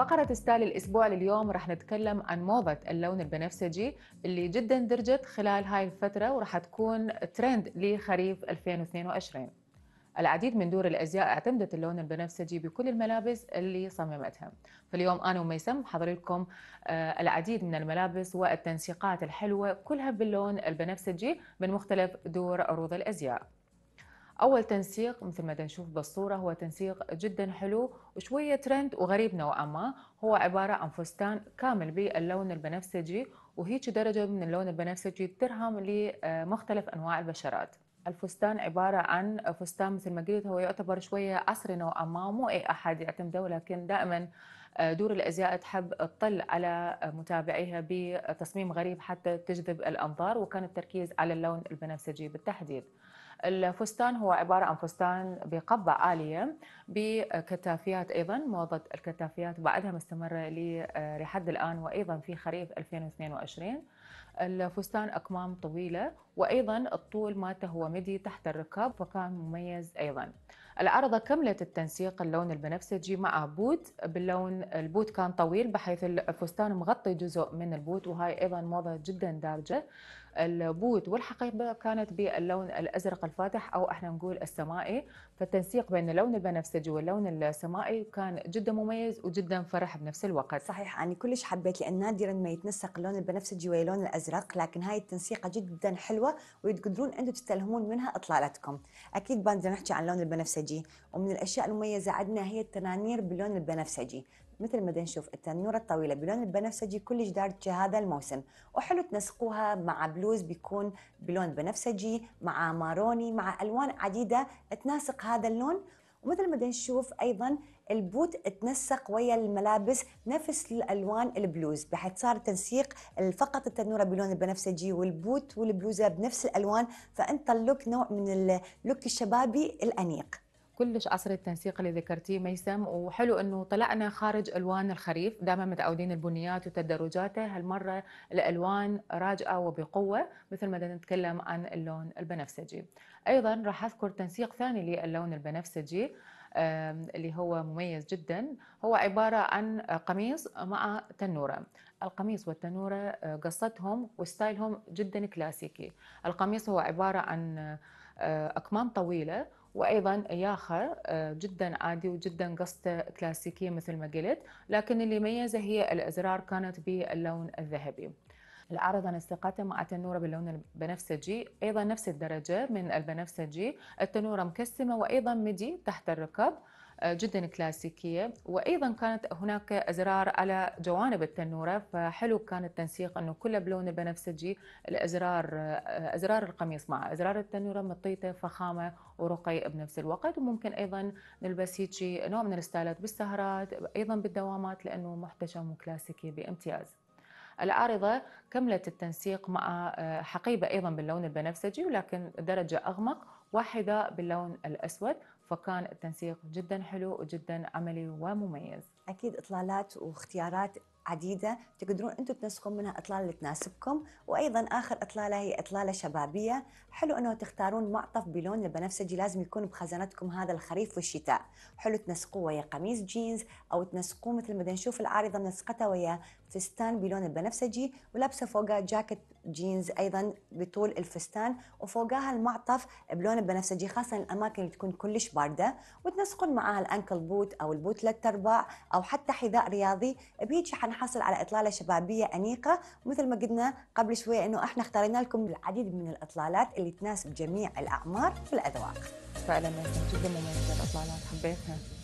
فقرة style الأسبوع لليوم رح نتكلم عن موضة اللون البنفسجي اللي جدا درجت خلال هاي الفترة ورح تكون ترند لخريف 2022 العديد من دور الأزياء اعتمدت اللون البنفسجي بكل الملابس اللي صممتها. فاليوم أنا وميسم حضرنا لكم آه، العديد من الملابس والتنسيقات الحلوة كلها باللون البنفسجي من مختلف دور عروض الأزياء. أول تنسيق مثل ما نشوف بالصورة هو تنسيق جدا حلو وشوية ترند وغريب نوعا ما هو عبارة عن فستان كامل باللون البنفسجي وهيك درجة من اللون البنفسجي ترهم لمختلف أنواع البشرات الفستان عبارة عن فستان مثل ما قلت هو يعتبر شوية عصري نوعا ما مو أي أحد يعتمده ولكن دائما دور الأزياء تحب تطل على متابعيها بتصميم غريب حتى تجذب الأنظار وكان التركيز على اللون البنفسجي بالتحديد. الفستان هو عبارة عن فستان بقبة عالية بكتافيات أيضا موضة الكتافيات بعدها مستمرة لحد الآن وأيضا في خريف 2022 الفستان أكمام طويلة وأيضا الطول مالته هو midi تحت الركاب فكان مميز أيضا. العارضة كملت التنسيق اللون البنفسجي مع بوت. باللون البوت كان طويل بحيث الفستان مغطي جزء من البوت وهاي أيضا موضة جدا دارجة. البوت والحقيبة كانت باللون الأزرق الفاتح أو إحنا نقول السمائي. فالتنسيق بين اللون البنفسجي واللون السمائي كان جدا مميز وجدا فرح بنفس الوقت. صحيح أنا كلش حبيت لأن نادرا ما يتنسق اللون البنفسجي ويا اللون الأزرق لكن هاي التنسيقة جدا حلوة وتقدرون أنتم تستلهمون منها إطلالتكم. أكيد بنقدر نحكي عن اللون البنفسجي. ومن الأشياء المميزة عندنا هي التنانير باللون البنفسجي. مثل ما نشوف التنوره الطويلة بلون البنفسجي كلش دارجة هذا الموسم. وحلو تنسقوها مع بلوز بيكون بلون بنفسجي مع ماروني مع ألوان عديدة تناسق هذا اللون. ومثل ما نشوف أيضا البوت تنسق ويا الملابس نفس الألوان البلوز. بحيث صار تنسيق فقط التنورة بلون البنفسجي والبوت والبلوزة بنفس الألوان فأنت ال look نوع من ال look الشبابي الأنيق. كلش عصري التنسيق اللي ذكرتيه ميسم وحلو إنه طلعنا خارج ألوان الخريف. دائما متعودين البنيات وتدرجاته هالمرة الألوان راجعة وبقوة مثل ما نتكلم عن اللون البنفسجي. أيضا راح أذكر تنسيق ثاني للون البنفسجي اللي هو مميز جدا. هو عبارة عن قميص مع تنورة. القميص والتنورة آه، قصتهم وستايلهم جدا كلاسيكي. القميص هو عبارة عن آه، أكمام طويلة وأيضا ياخه آه، جدا عادي وجدا قصته كلاسيكية مثل ما قلت لكن اللي ميزه هي الإزرار كانت باللون الذهبي. العارضة نسقتها مع تنورة باللون البنفسجي أيضا نفس الدرجة من البنفسجي. التنورة مكسمة وأيضا مدي تحت الركب. جدا كلاسيكية. وأيضا كانت هناك أزرار على جوانب التنورة فحلو كان التنسيق أنه كله بلون البنفسجي الأزرار أزرار القميص مع أزرار التنورة مطيته فخامة ورقي بنفس الوقت. وممكن أيضا نلبس هيجي نوع من الستايلات بالسهرات أيضا بالدوامات لأنه محتشم وكلاسيكي بامتياز. العارضة كملت التنسيق مع حقيبة أيضا باللون البنفسجي ولكن درجة أغمق واحدة باللون الأسود فكان التنسيق جدا حلو وجدا عملي ومميز. أكيد إطلالات واختيارات عديدة تقدرون أنتم تنسقون منها إطلالة اللي تناسبكم وأيضا آخر إطلالة هي إطلالة شبابية. حلو أنه تختارون معطف بلون البنفسجي لازم يكون بخزانتكم هذا الخريف والشتاء. حلو تنسقوه ويا قميص جينز أو تنسقوه مثل ما نشوف العارضة منسقتها ويا فستان بلون البنفسجي ولابسة فوقها جاكيت جينز أيضا بطول الفستان وفوقها المعطف بلون البنفسجي خاصة الأماكن اللي تكون كلش باردة وتنسقون معها ال ankle boot أو ال boot ثلاث أرباع أو حتى حذاء رياضي. بهيجي حنحصل على إطلالة شبابية أنيقة. مثل ما قلنا قبل شوية إنه إحنا اختارنا لكم العديد من الإطلالات اللي تناسب جميع الأعمار والأذواق فعلا جدا مميزة الإطلالات حبيتها.